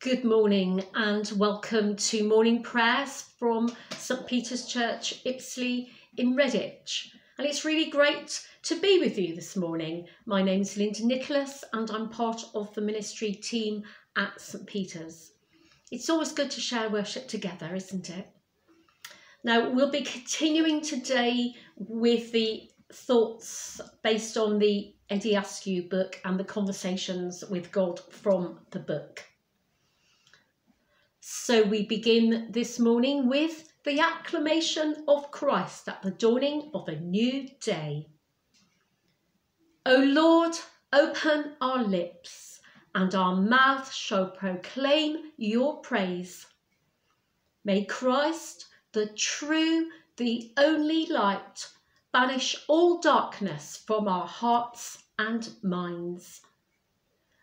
Good morning and welcome to morning prayers from St Peter's Church, Ipsley in Redditch. And it's really great to be with you this morning. My name's Linda Nicholas and I'm part of the ministry team at St Peter's. It's always good to share worship together, isn't it? Now, we'll be continuing today with the thoughts based on the Eddie Askew book and the conversations with God from the book. So we begin this morning with the acclamation of Christ at the dawning of a new day. O Lord, open our lips, and our mouth shall proclaim your praise. May Christ, the true, the only light, banish all darkness from our hearts and minds.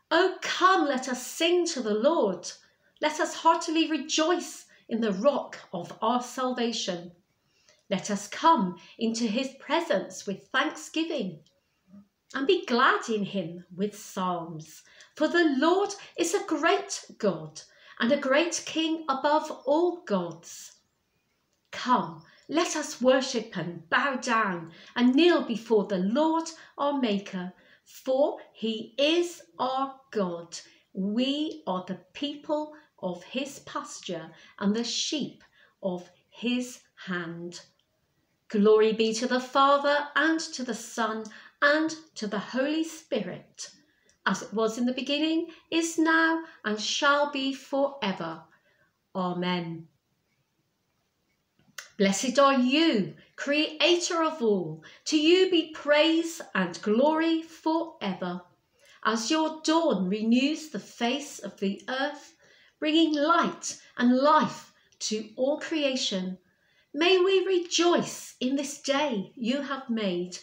O come, let us sing to the Lord let us heartily rejoice in the rock of our salvation. Let us come into his presence with thanksgiving and be glad in him with psalms. For the Lord is a great God and a great King above all gods. Come, let us worship and bow down and kneel before the Lord our Maker, for he is our God. We are the people of his pasture and the sheep of his hand. Glory be to the Father and to the Son and to the Holy Spirit, as it was in the beginning, is now, and shall be forever. Amen. Blessed are you, Creator of all. To you be praise and glory forever. As your dawn renews the face of the earth, bringing light and life to all creation. May we rejoice in this day you have made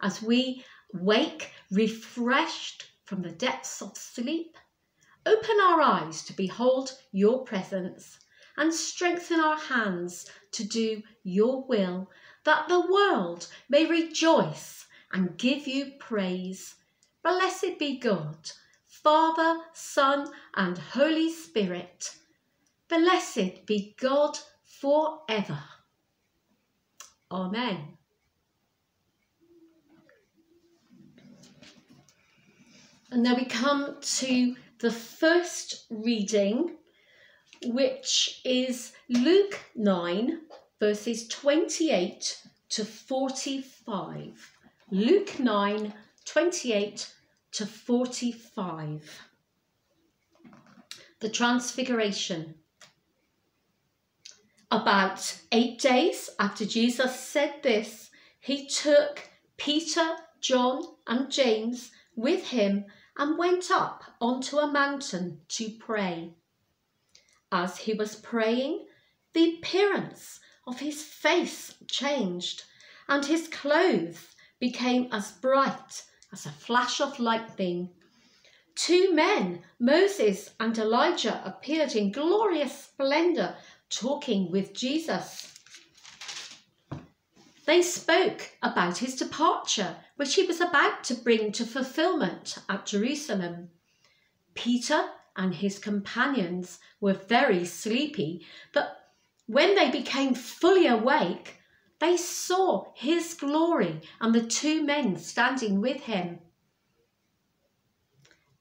as we wake refreshed from the depths of sleep. Open our eyes to behold your presence and strengthen our hands to do your will, that the world may rejoice and give you praise. Blessed be God Father, Son, and Holy Spirit. Blessed be God forever. Amen. And now we come to the first reading, which is Luke 9, verses 28 to 45. Luke 9, 28 to 45. The Transfiguration. About eight days after Jesus said this, he took Peter, John, and James with him and went up onto a mountain to pray. As he was praying, the appearance of his face changed, and his clothes became as bright as a flash of lightning. Two men, Moses and Elijah, appeared in glorious splendour talking with Jesus. They spoke about his departure, which he was about to bring to fulfilment at Jerusalem. Peter and his companions were very sleepy, but when they became fully awake, they saw his glory and the two men standing with him.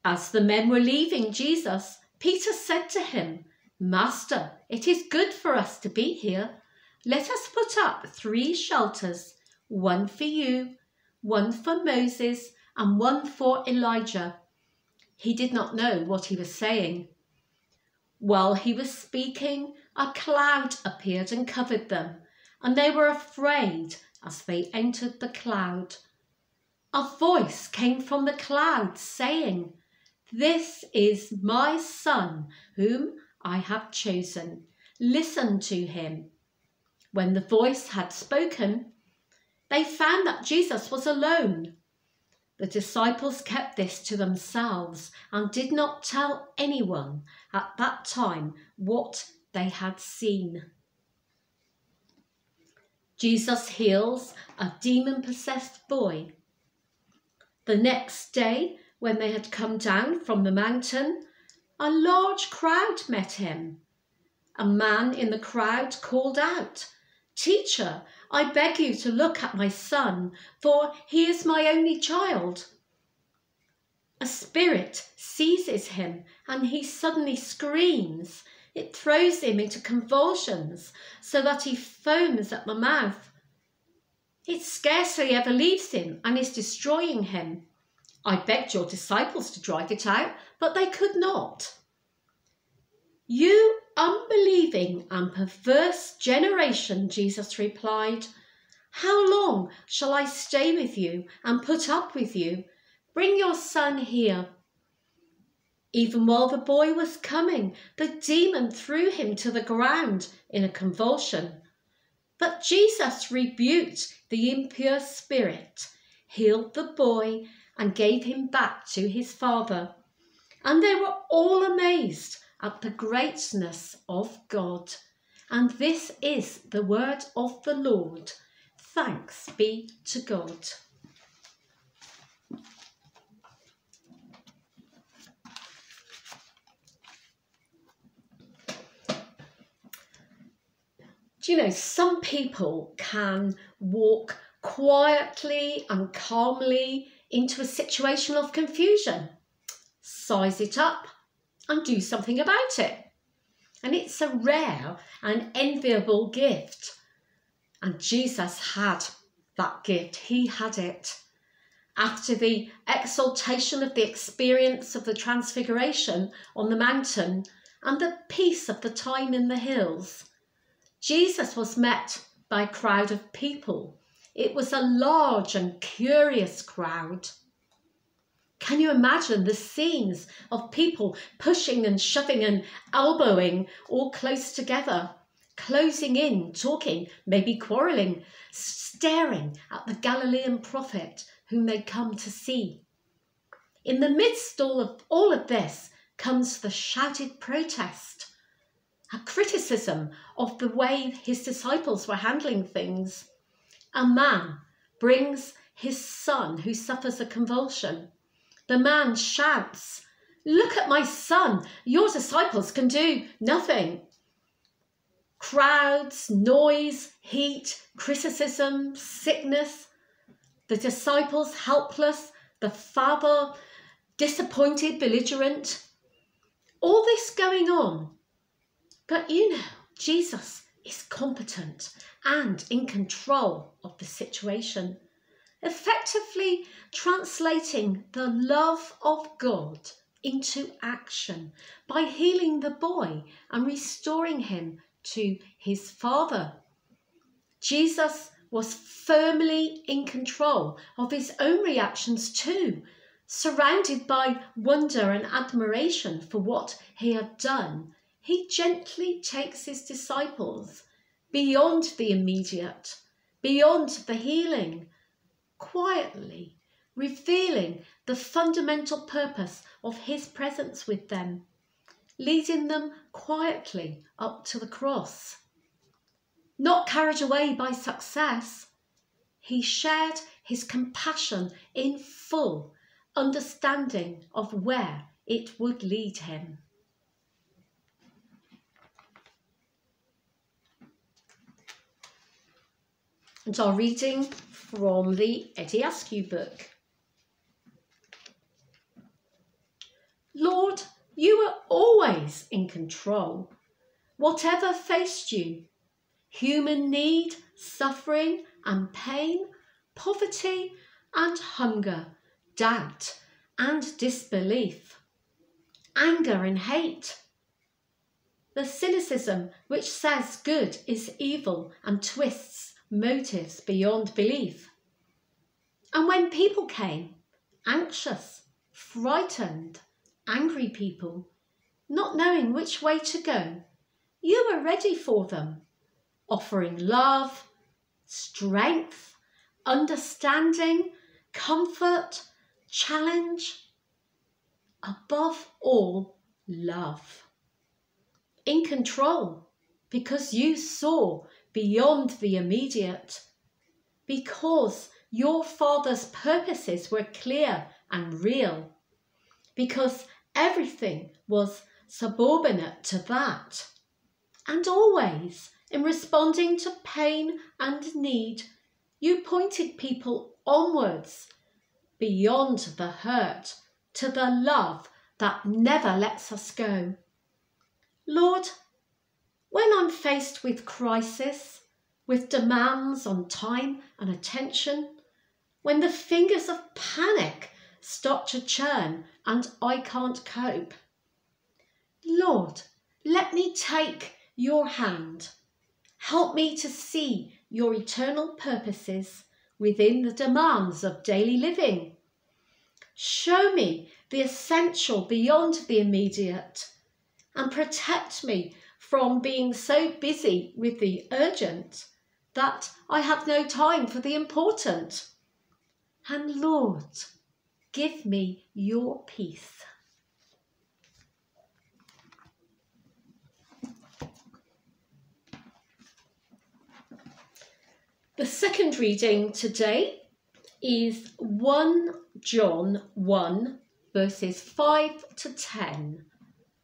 As the men were leaving Jesus, Peter said to him, Master, it is good for us to be here. Let us put up three shelters, one for you, one for Moses, and one for Elijah. He did not know what he was saying. While he was speaking, a cloud appeared and covered them, and they were afraid as they entered the cloud. A voice came from the cloud saying, This is my son, whom I have chosen. Listen to him. When the voice had spoken, they found that Jesus was alone. The disciples kept this to themselves and did not tell anyone at that time what they had seen. Jesus heals a demon possessed boy. The next day, when they had come down from the mountain, a large crowd met him. A man in the crowd called out, Teacher, I beg you to look at my son, for he is my only child. A spirit seizes him and he suddenly screams. It throws him into convulsions so that he foams at the mouth. It scarcely ever leaves him and is destroying him. I begged your disciples to drive it out, but they could not. You unbelieving and perverse generation, Jesus replied, how long shall I stay with you and put up with you? Bring your son here. Even while the boy was coming, the demon threw him to the ground in a convulsion. But Jesus rebuked the impure spirit, healed the boy, and gave him back to his father. And they were all amazed at the greatness of God. And this is the word of the Lord. Thanks be to God. Do you know, some people can walk quietly and calmly into a situation of confusion, size it up, and do something about it. And it's a rare and enviable gift. And Jesus had that gift, he had it. After the exaltation of the experience of the transfiguration on the mountain and the peace of the time in the hills, Jesus was met by a crowd of people. It was a large and curious crowd. Can you imagine the scenes of people pushing and shoving and elbowing all close together, closing in, talking, maybe quarrelling, staring at the Galilean prophet whom they come to see? In the midst all of all of this comes the shouted protest, a criticism of the way his disciples were handling things. A man brings his son who suffers a convulsion the man shouts, Look at my son, your disciples can do nothing. Crowds, noise, heat, criticism, sickness, the disciples helpless, the father disappointed, belligerent. All this going on. But you know, Jesus is competent and in control of the situation effectively translating the love of God into action by healing the boy and restoring him to his father. Jesus was firmly in control of his own reactions too, surrounded by wonder and admiration for what he had done. He gently takes his disciples beyond the immediate, beyond the healing, quietly, revealing the fundamental purpose of his presence with them, leading them quietly up to the cross. Not carried away by success, he shared his compassion in full understanding of where it would lead him. And our reading from the Eddie Askew book. Lord, you were always in control. Whatever faced you, human need, suffering and pain, poverty and hunger, doubt and disbelief, anger and hate, the cynicism which says good is evil and twists motives beyond belief. And when people came, anxious, frightened, angry people, not knowing which way to go, you were ready for them, offering love, strength, understanding, comfort, challenge, above all, love. In control, because you saw beyond the immediate. Because your Father's purposes were clear and real. Because everything was subordinate to that. And always, in responding to pain and need, you pointed people onwards, beyond the hurt, to the love that never lets us go. Lord, when I'm faced with crisis, with demands on time and attention, when the fingers of panic start to churn and I can't cope, Lord, let me take your hand. Help me to see your eternal purposes within the demands of daily living. Show me the essential beyond the immediate and protect me from being so busy with the urgent that I have no time for the important. And Lord, give me your peace. The second reading today is 1 John 1 verses 5 to 10.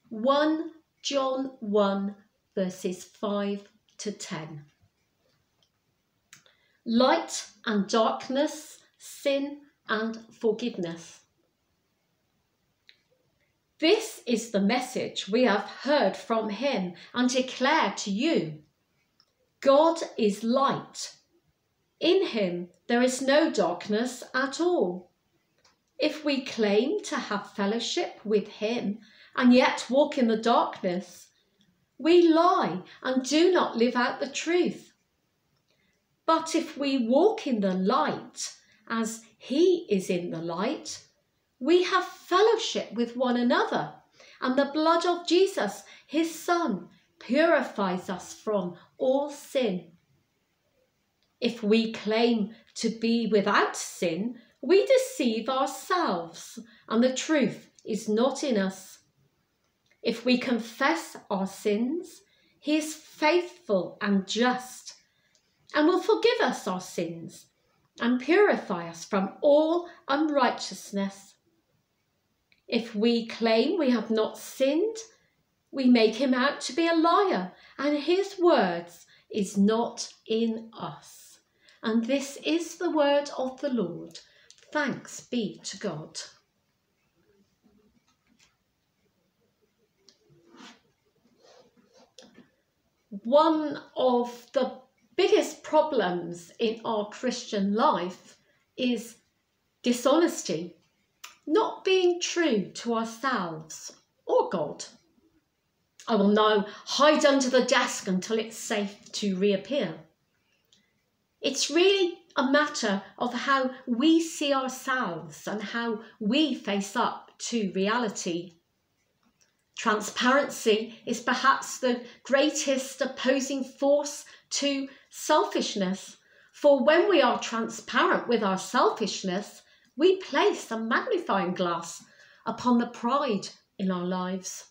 1 John 1 verses 5 to 10. Light and darkness, sin and forgiveness. This is the message we have heard from him and declare to you. God is light in him there is no darkness at all. If we claim to have fellowship with him and yet walk in the darkness, we lie and do not live out the truth. But if we walk in the light as he is in the light, we have fellowship with one another, and the blood of Jesus, his Son, purifies us from all sin. If we claim to be without sin, we deceive ourselves and the truth is not in us. If we confess our sins, he is faithful and just and will forgive us our sins and purify us from all unrighteousness. If we claim we have not sinned, we make him out to be a liar and his words is not in us. And this is the word of the Lord. Thanks be to God. One of the biggest problems in our Christian life is dishonesty, not being true to ourselves or God. I will now hide under the desk until it's safe to reappear. It's really a matter of how we see ourselves and how we face up to reality. Transparency is perhaps the greatest opposing force to selfishness, for when we are transparent with our selfishness, we place a magnifying glass upon the pride in our lives.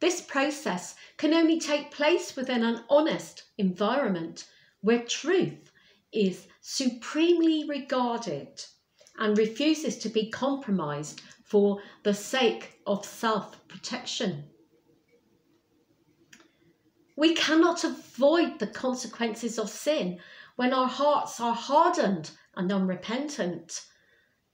This process can only take place within an honest environment where truth is supremely regarded and refuses to be compromised for the sake of self protection. We cannot avoid the consequences of sin when our hearts are hardened and unrepentant.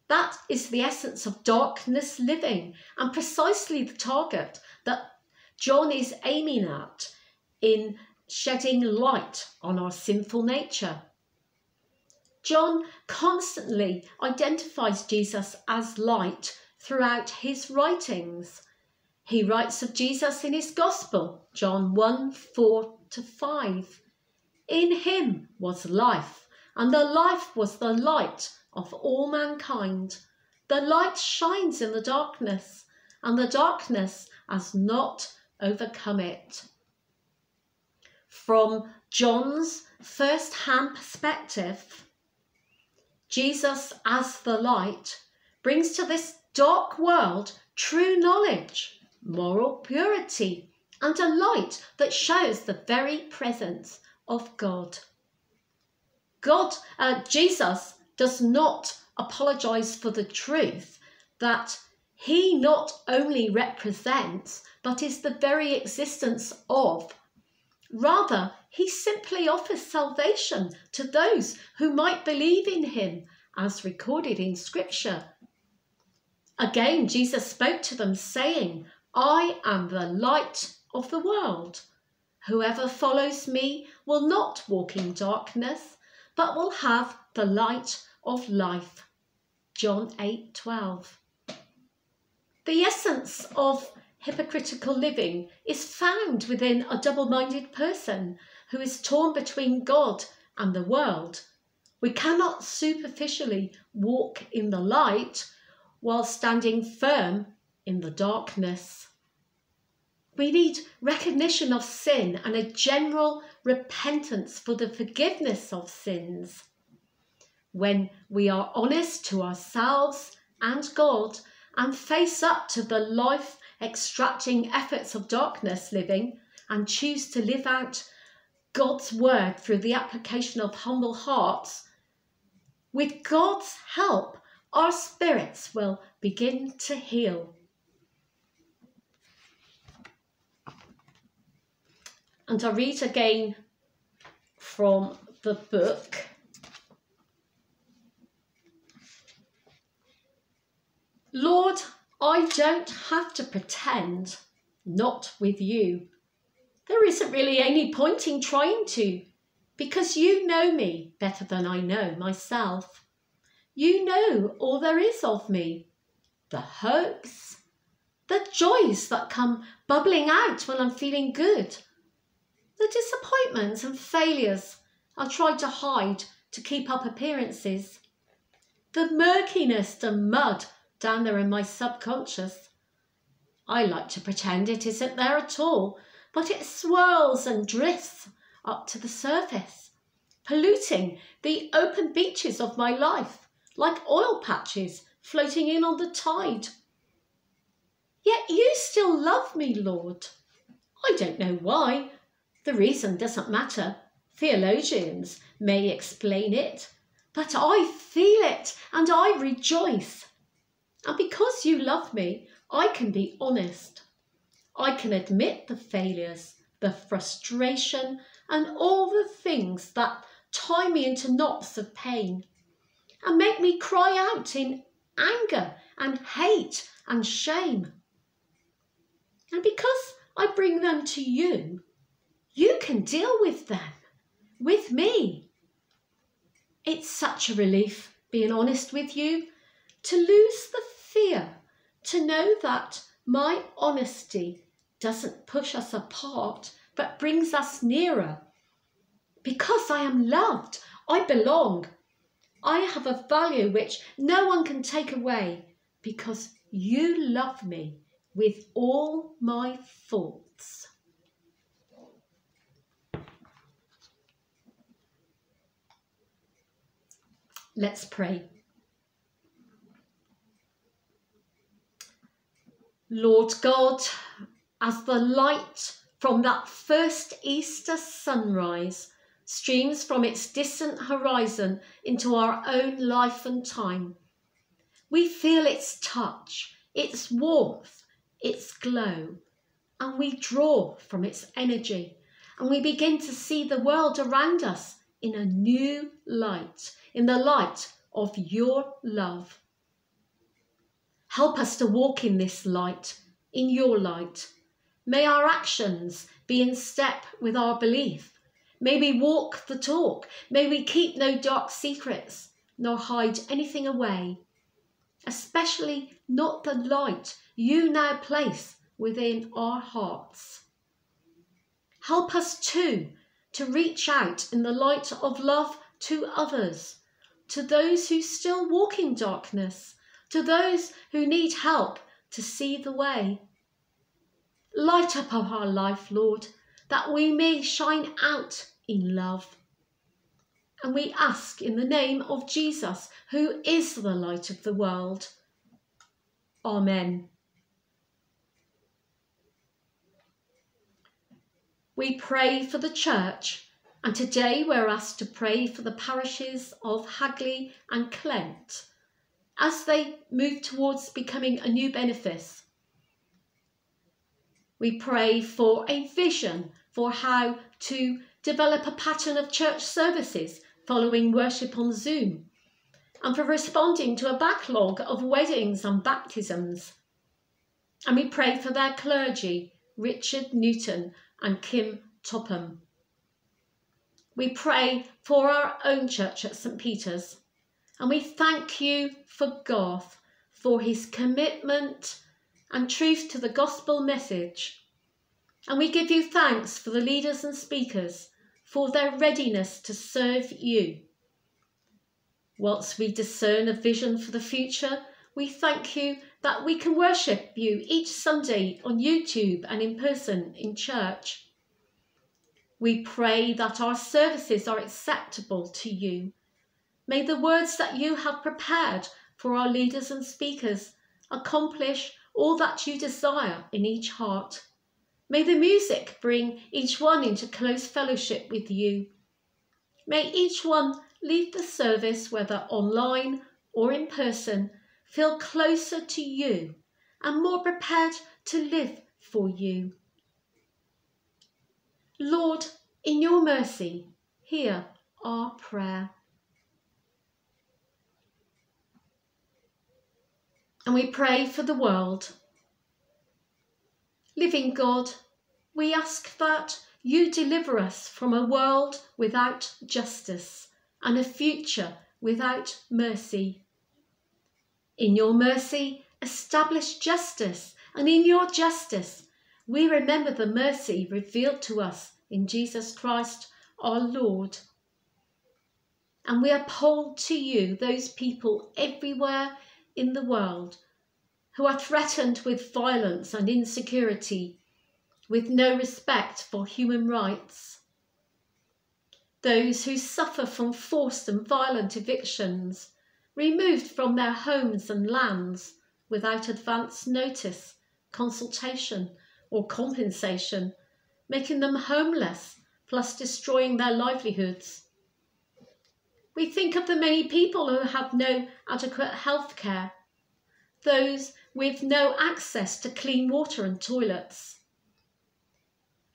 That is the essence of darkness living and precisely the target that John is aiming at in shedding light on our sinful nature. John constantly identifies Jesus as light throughout his writings. He writes of Jesus in his Gospel, John 1 4 to 5. In him was life, and the life was the light of all mankind. The light shines in the darkness, and the darkness has not overcome it from John's first hand perspective, Jesus as the light brings to this dark world true knowledge, moral purity, and a light that shows the very presence of God. God, uh, Jesus does not apologize for the truth that he not only represents, but is the very existence of. Rather, he simply offers salvation to those who might believe in him, as recorded in Scripture. Again, Jesus spoke to them, saying, I am the light of the world. Whoever follows me will not walk in darkness, but will have the light of life. John 8 12. The essence of hypocritical living is found within a double minded person who is torn between God and the world. We cannot superficially walk in the light while standing firm in the darkness. We need recognition of sin and a general repentance for the forgiveness of sins. When we are honest to ourselves and God and face up to the life extracting efforts of darkness living and choose to live out God's word through the application of humble hearts, with God's help, our spirits will begin to heal. And I read again from the book. Lord, I don't have to pretend, not with you. There isn't really any point in trying to, because you know me better than I know myself. You know all there is of me, the hopes, the joys that come bubbling out when I'm feeling good, the disappointments and failures I try to hide to keep up appearances, the murkiness and mud down there in my subconscious. I like to pretend it isn't there at all but it swirls and drifts up to the surface, polluting the open beaches of my life like oil patches floating in on the tide. Yet you still love me, Lord. I don't know why. The reason doesn't matter. Theologians may explain it, but I feel it and I rejoice. And because you love me, I can be honest. I can admit the failures, the frustration, and all the things that tie me into knots of pain and make me cry out in anger and hate and shame. And because I bring them to you, you can deal with them, with me. It's such a relief, being honest with you, to lose the fear, to know that my honesty doesn't push us apart, but brings us nearer. Because I am loved, I belong. I have a value which no one can take away because you love me with all my faults. Let's pray. Lord God, as the light from that first Easter sunrise streams from its distant horizon into our own life and time. We feel its touch, its warmth, its glow, and we draw from its energy, and we begin to see the world around us in a new light, in the light of your love. Help us to walk in this light, in your light, May our actions be in step with our belief. May we walk the talk. May we keep no dark secrets, nor hide anything away, especially not the light you now place within our hearts. Help us too to reach out in the light of love to others, to those who still walk in darkness, to those who need help to see the way. Light up our life, Lord, that we may shine out in love. And we ask in the name of Jesus, who is the light of the world. Amen. We pray for the church, and today we're asked to pray for the parishes of Hagley and Clent, as they move towards becoming a new benefice. We pray for a vision for how to develop a pattern of church services following worship on Zoom, and for responding to a backlog of weddings and baptisms. And we pray for their clergy, Richard Newton and Kim Topham. We pray for our own church at St Peter's, and we thank you for Garth for his commitment and truth to the gospel message. And we give you thanks for the leaders and speakers for their readiness to serve you. Whilst we discern a vision for the future, we thank you that we can worship you each Sunday on YouTube and in person in church. We pray that our services are acceptable to you. May the words that you have prepared for our leaders and speakers accomplish all that you desire in each heart. May the music bring each one into close fellowship with you. May each one leave the service, whether online or in person, feel closer to you and more prepared to live for you. Lord, in your mercy, hear our prayer. And we pray for the world. Living God, we ask that you deliver us from a world without justice and a future without mercy. In your mercy, establish justice, and in your justice, we remember the mercy revealed to us in Jesus Christ our Lord. And we uphold to you those people everywhere in the world who are threatened with violence and insecurity, with no respect for human rights. Those who suffer from forced and violent evictions, removed from their homes and lands without advance notice, consultation, or compensation, making them homeless, plus destroying their livelihoods. We think of the many people who have no adequate health care, those with no access to clean water and toilets.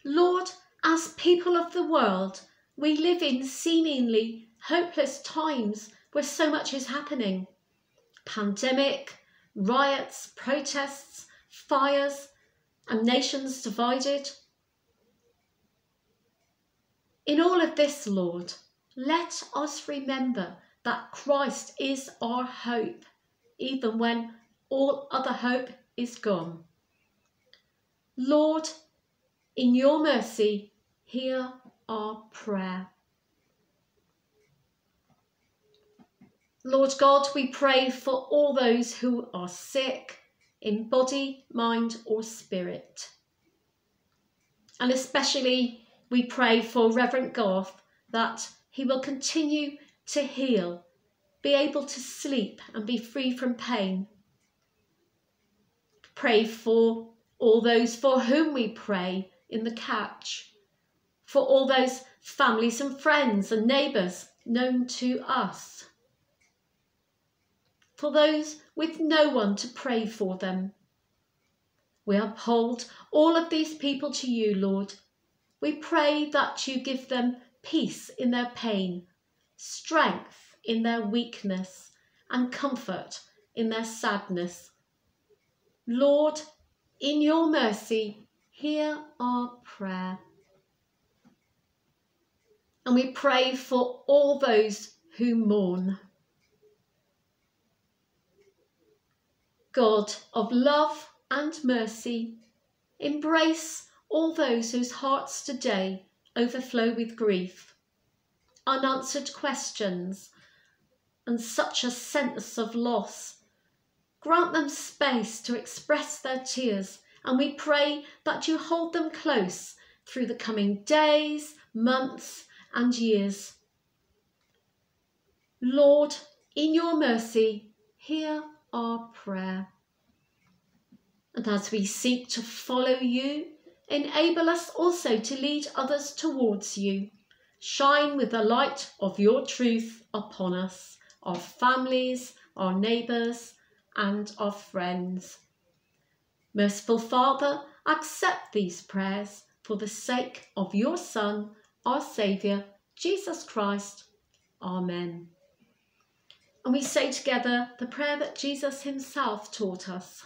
Lord, as people of the world, we live in seemingly hopeless times where so much is happening. Pandemic, riots, protests, fires, and nations divided. In all of this, Lord, let us remember that Christ is our hope, even when all other hope is gone. Lord, in your mercy, hear our prayer. Lord God, we pray for all those who are sick in body, mind, or spirit. And especially we pray for Reverend Garth that he will continue to heal, be able to sleep and be free from pain. Pray for all those for whom we pray in the catch, for all those families and friends and neighbours known to us, for those with no one to pray for them. We uphold all of these people to you, Lord. We pray that you give them peace in their pain, strength in their weakness, and comfort in their sadness. Lord, in your mercy, hear our prayer. And we pray for all those who mourn. God of love and mercy, embrace all those whose hearts today overflow with grief, unanswered questions, and such a sense of loss. Grant them space to express their tears, and we pray that you hold them close through the coming days, months, and years. Lord, in your mercy, hear our prayer. And as we seek to follow you, enable us also to lead others towards you. Shine with the light of your truth upon us, our families, our neighbours, and our friends. Merciful Father, accept these prayers for the sake of your Son, our Saviour, Jesus Christ. Amen. And we say together the prayer that Jesus himself taught us.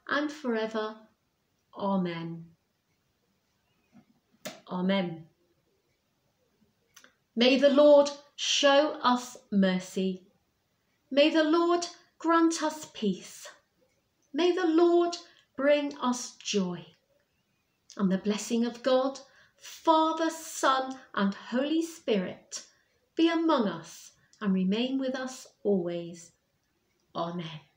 and forever. Amen. Amen. May the Lord show us mercy. May the Lord grant us peace. May the Lord bring us joy. And the blessing of God, Father, Son, and Holy Spirit be among us and remain with us always. Amen.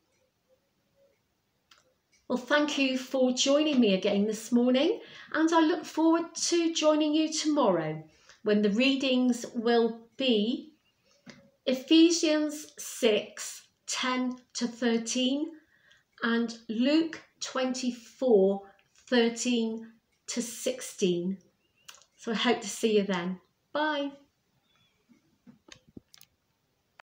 Well, thank you for joining me again this morning, and I look forward to joining you tomorrow when the readings will be Ephesians 6 10 to 13 and Luke 24 13 to 16. So I hope to see you then. Bye.